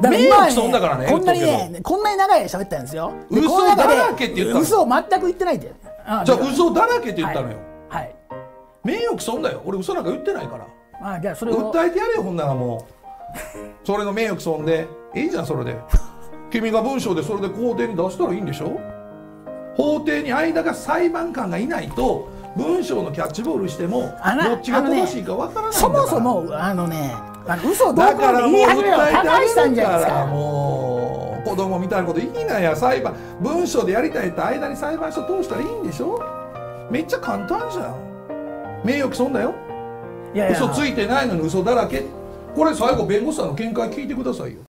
だ名誉毀損だからねこんなにねこんなに長い間喋ったんですよ。で嘘だらけって言ったの？嘘を全く言ってないってあじゃあ嘘だらけって言ったのよ、はい。名誉毀損だよ。俺嘘なんか言ってないから。あじゃあそれを。訴えてやれよほんならもう。それの名誉毀損で。いいじゃんそれで。君が文章でそれで法廷に出したらいいんでしょ？法廷に間が裁判官がいないと文章のキャッチボールしてもどっちが正しいかわからないそから。もそもあのねあの嘘をどうこうってだからもう言い始め高橋さんじゃないですか。もう子供みたいなこと言いなや裁判文章でやりたいって間に裁判所通したらいいんでしょ？めっちゃ簡単じゃん。名誉毀損だよ。いやいや。嘘ついてないのに嘘だらけ。これ最後弁護士さんの見解聞いてくださいよ